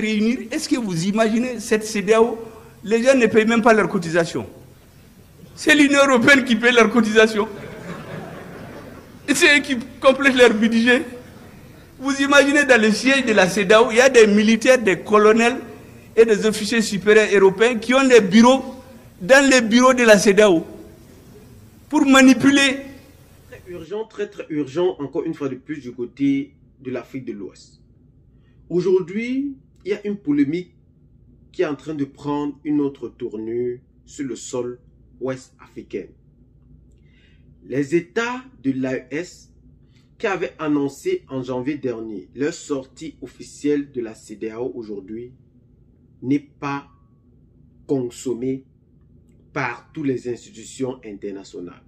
réunir. Est-ce que vous imaginez cette CDAO Les gens ne payent même pas leurs cotisations. C'est l'Union européenne qui paye leurs cotisations. C'est eux qui complètent leur budget. Vous imaginez dans le siège de la CEDAO, il y a des militaires, des colonels et des officiers supérieurs européens qui ont des bureaux dans les bureaux de la CEDAO pour manipuler. Très urgent, très très urgent, encore une fois de plus du côté de l'Afrique de l'Ouest. Aujourd'hui, il y a une polémique qui est en train de prendre une autre tournure sur le sol ouest africain. Les États de l'AES qui avaient annoncé en janvier dernier leur sortie officielle de la CDAO aujourd'hui n'est pas consommée par toutes les institutions internationales.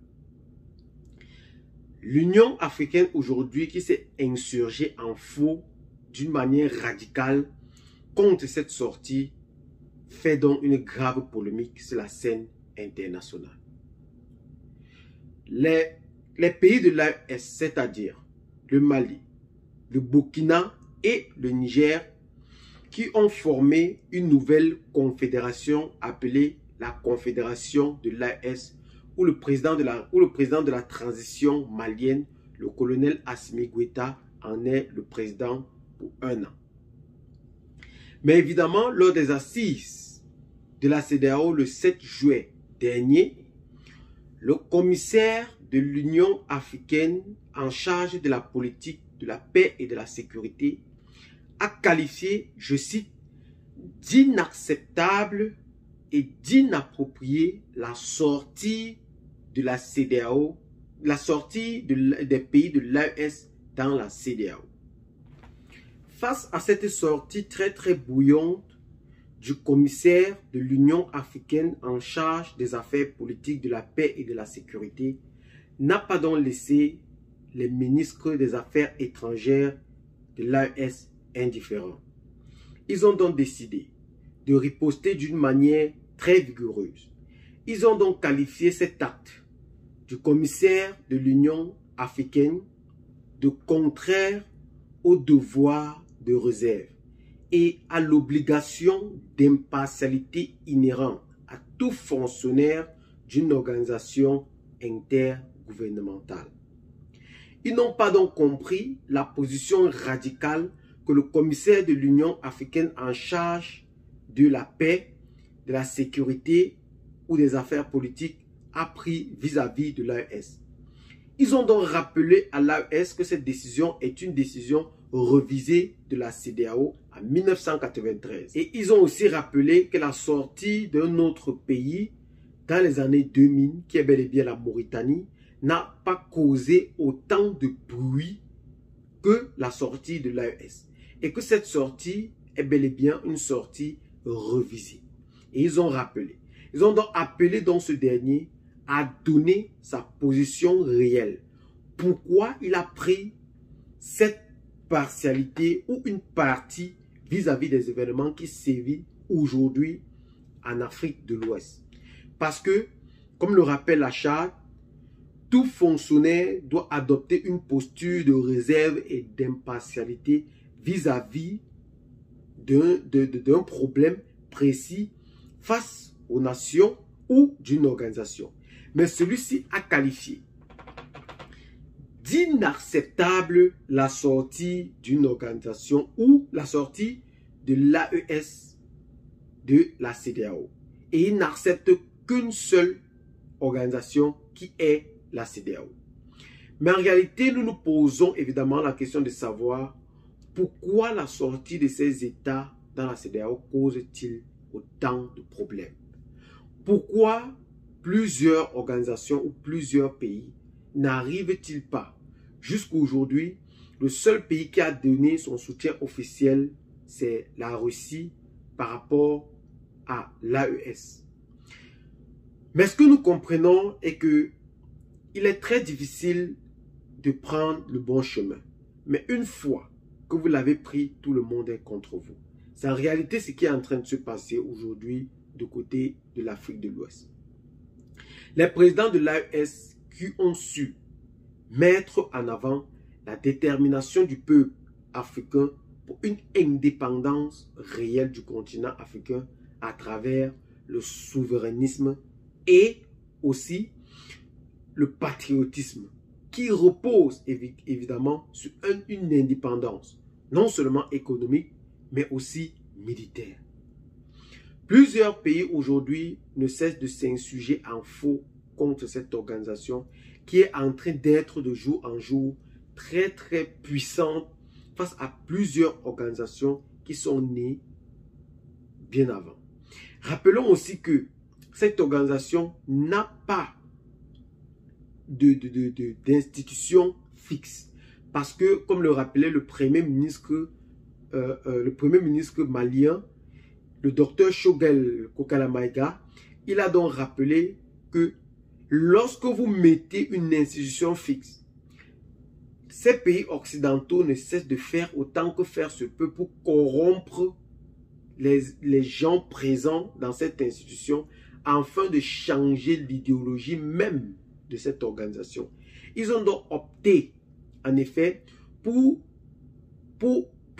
L'Union africaine aujourd'hui qui s'est insurgée en faux d'une manière radicale cette sortie fait donc une grave polémique sur la scène internationale. Les, pays de l'AES, c'est-à-dire le Mali, le Burkina et le Niger, qui ont formé une nouvelle confédération appelée la Confédération de l'AES, où le président de la, où le président de la transition malienne, le colonel Assimi Goïta, en est le président pour un an. Mais évidemment, lors des assises de la CDAO le 7 juillet dernier, le commissaire de l'Union africaine en charge de la politique de la paix et de la sécurité a qualifié, je cite, d'inacceptable et d'inapproprié la sortie de la CDAO, la sortie des pays de l'AES dans la CDAO. Face à cette sortie très très bouillante du commissaire de l'Union africaine en charge des affaires politiques, de la paix et de la sécurité, n'a pas donc laissé les ministres des Affaires étrangères de l'AES indifférents. Ils ont donc décidé de riposter d'une manière très vigoureuse. Ils ont donc qualifié cet acte du commissaire de l'Union africaine de contraire au devoir de réserve et à l'obligation d'impartialité inhérente à tout fonctionnaire d'une organisation intergouvernementale. Ils n'ont pas donc compris la position radicale que le commissaire de l'Union africaine en charge de la paix, de la sécurité ou des affaires politiques a pris vis-à-vis de l'AES. Ils ont donc rappelé à l'AES que cette décision est une décision revisée de la CDAO en 1993. Et ils ont aussi rappelé que la sortie d'un autre pays dans les années 2000, qui est bel et bien la Mauritanie, n'a pas causé autant de bruit que la sortie de l'AES. Et que cette sortie est bel et bien une sortie revisée. Et ils ont rappelé. Ils ont donc appelé dans ce dernier à donner sa position réelle. Pourquoi il a pris cette partialité ou une partie vis-à-vis des événements qui sévissent aujourd'hui en Afrique de l'Ouest. Parce que, comme le rappelle la charte, tout fonctionnaire doit adopter une posture de réserve et d'impartialité vis-à-vis d'un problème précis face aux nations ou d'une organisation. Mais celui-ci a qualifié d'inacceptable la sortie d'une organisation ou la sortie de l'AES de la CDAO. Et il n'accepte qu'une seule organisation qui est la CDAO. Mais en réalité, nous nous posons évidemment la question de savoir pourquoi la sortie de ces États dans la CDAO cause-t-il autant de problèmes? Pourquoi plusieurs organisations ou plusieurs pays n'arrivent-ils pas jusqu'à aujourd'hui le seul pays qui a donné son soutien officiel, c'est la Russie par rapport à l'AES. Mais ce que nous comprenons est que il est très difficile de prendre le bon chemin. Mais une fois que vous l'avez pris, tout le monde est contre vous. C'est en réalité ce qui est en train de se passer aujourd'hui du côté de l'Afrique de l'Ouest. Les présidents de l'AES qui ont su mettre en avant la détermination du peuple africain pour une indépendance réelle du continent africain à travers le souverainisme et aussi le patriotisme qui repose évidemment sur une indépendance, non seulement économique, mais aussi militaire. Plusieurs pays aujourd'hui ne cessent de s'insurger en faux contre cette organisation qui est en train d'être de jour en jour très très puissante face à plusieurs organisations qui sont nées bien avant. Rappelons aussi que cette organisation n'a pas d'institution de, fixe. Parce que, comme le rappelait le premier ministre, euh, euh, le premier ministre malien, le docteur Shogel Kokalamaïga, il a donc rappelé que lorsque vous mettez une institution fixe, ces pays occidentaux ne cessent de faire autant que faire se peut pour corrompre les, gens présents dans cette institution afin de changer l'idéologie même de cette organisation. Ils ont donc opté, en effet, pour,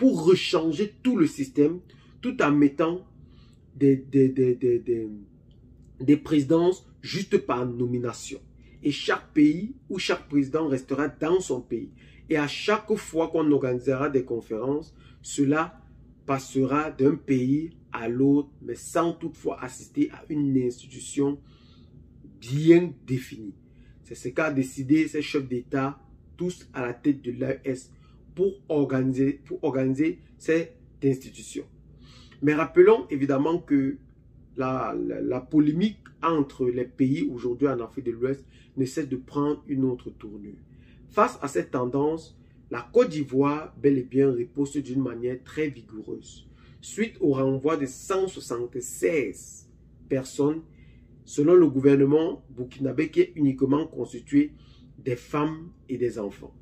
rechanger tout le système tout en mettant des, des, des présidences juste par nomination. Et chaque pays ou chaque président restera dans son pays. Et à chaque fois qu'on organisera des conférences, cela passera d'un pays à l'autre, mais sans toutefois assister à une institution bien définie. C'est ce qu'a décidé ces chefs d'État, tous à la tête de l'AES, pour organiser, pour organiser cette institution. Mais rappelons évidemment que la, polémique entre les pays aujourd'hui en Afrique de l'Ouest ne cesse de prendre une autre tournure. Face à cette tendance, la Côte d'Ivoire, bel et bien, repose d'une manière très vigoureuse. Suite au renvoi de 176 personnes, selon le gouvernement burkinabé qui est uniquement constitué des femmes et des enfants.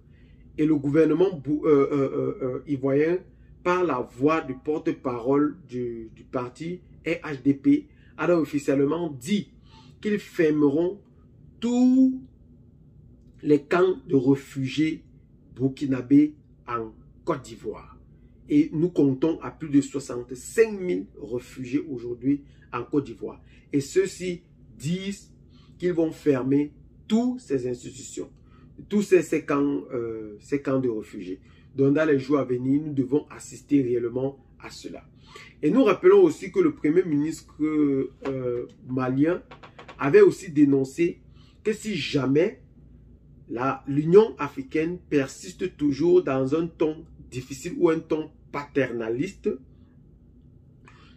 Et le gouvernement euh, euh, euh, ivoirien, par la voix du porte-parole du, parti RHDP, a officiellement dit qu'ils fermeront tous les camps de réfugiés burkinabé en Côte d'Ivoire. Et nous comptons à plus de 65 000 réfugiés aujourd'hui en Côte d'Ivoire. Et ceux-ci disent qu'ils vont fermer toutes ces institutions, tous ces, camps, euh, ces camps de réfugiés. Donc dans les jours à venir, nous devons assister réellement à cela. Et nous rappelons aussi que le Premier ministre euh, malien avait aussi dénoncé que si jamais l'Union africaine persiste toujours dans un ton difficile ou un ton paternaliste,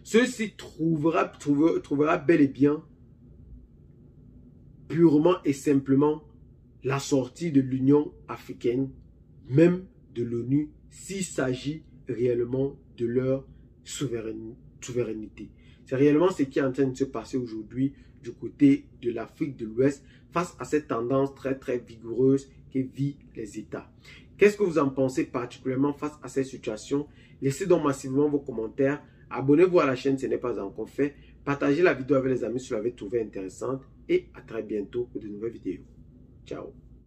ceci trouvera, trouvera, trouvera bel et bien purement et simplement la sortie de l'Union africaine, même de l'ONU, s'il s'agit réellement de leur souveraineté. C'est réellement ce qui est en train de se passer aujourd'hui du côté de l'Afrique de l'Ouest face à cette tendance très très vigoureuse que vit les États. Qu'est-ce que vous en pensez particulièrement face à cette situation? Laissez donc massivement vos commentaires. Abonnez-vous à la chaîne si ce n'est pas encore fait. Partagez la vidéo avec les amis si vous l'avez trouvée intéressante. Et à très bientôt pour de nouvelles vidéos. Ciao